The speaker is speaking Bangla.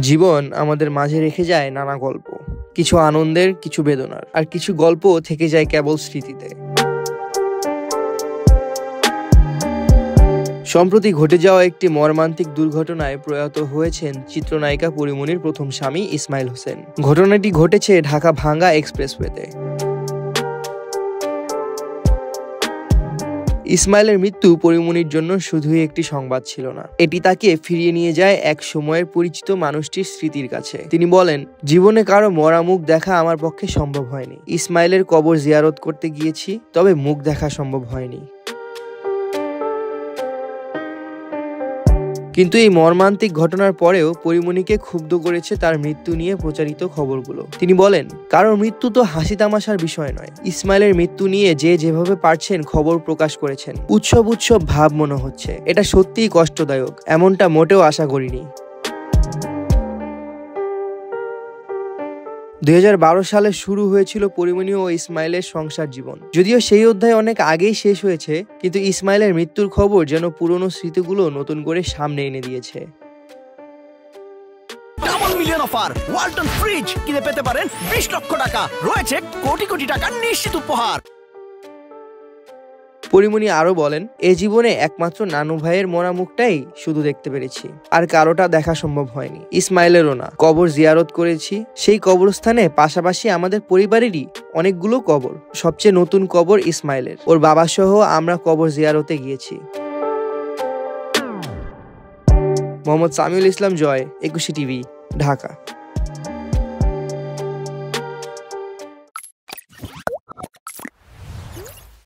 জীবন আমাদের মাঝে রেখে যায় নানা গল্প, কিছু আনন্দের, কিছু বেদনার, আর কিছু গল্প থেকে যায় কেবল স্মৃতিতে। সম্প্রতি ঘটে যাওয়া একটি মর্মান্তিক দুর্ঘটনায় প্রয়াত হয়েছেন চিত্রনায়িকা পরিমণির প্রথম স্বামী ইসমাইল হোসেন। ঘটনাটি ঘটেছে ঢাকা ভাঙ্গা এক্সপ্রেসওয়েতে। ইসমাইলের মৃত্যু পরিমণির জন্য শুধুই একটি সংবাদ ছিল না। এটি তাকে ফিরিয়ে নিয়ে যায় এক সময়ের পরিচিত মানুষটির স্মৃতির কাছে। তিনি বলেন, জীবনে কারও মরা মুখ দেখা আমার পক্ষে সম্ভব হয়নি। ইসমাইলের কবর জিয়ারত করতে গিয়েছি, তবে মুখ দেখা সম্ভব হয়নি। কিন্তু এই মর্মান্তিক ঘটনার পরেও পরিমণিকে ক্ষুব্ধ করেছে তার মৃত্যু নিয়ে প্রচারিত খবরগুলো। তিনি বলেন, কারও মৃত্যু তো হাসি তামাশার বিষয় নয়। ইসমাইলের মৃত্যু নিয়ে যে যেভাবে পারছেন খবর প্রকাশ করেছেন। উৎসব উৎসব ভাব মনে হচ্ছে। এটা সত্যিই কষ্টদায়ক। এমনটা মোটেও আশা করিনি। দু হাজার বারো সালে শুরু হয়েছিল পরিমণি ও ইসমাইলের সংসার জীবন। যদিও সেই অধ্যায় অনেক আগেই শেষ হয়েছে, কিন্তু ইসমাইলের মৃত্যুর খবর যেন পুরনো স্মৃতিগুলো নতুন করে সামনে এনে দিয়েছে। মিলিয়ন অফার ওয়ালটন ফ্রিজ কিনে পেতে পারেন বিশ লক্ষ টাকা। রয়েছে কোটি কোটি টাকার নিশ্চিত উপহার। পরিমণি আরও বলেন, এ জীবনে একমাত্র নানু ভাইয়ের মরা মুখটাই শুধু দেখতে পেরেছি। আর কারোটা দেখা সম্ভব হয়নি। ইসমাইলেরও না। কবর জিয়ারত করেছি। সেই কবরস্থানে পাশাপাশি আমাদের পরিবারেরই অনেকগুলো কবর। সবচেয়ে নতুন কবর ইসমাইলের। ওর বাবা সহ আমরা কবর জিয়ারতে গিয়েছি। মোহাম্মদ সামিউল ইসলাম জয়, একুশে টিভি, ঢাকা।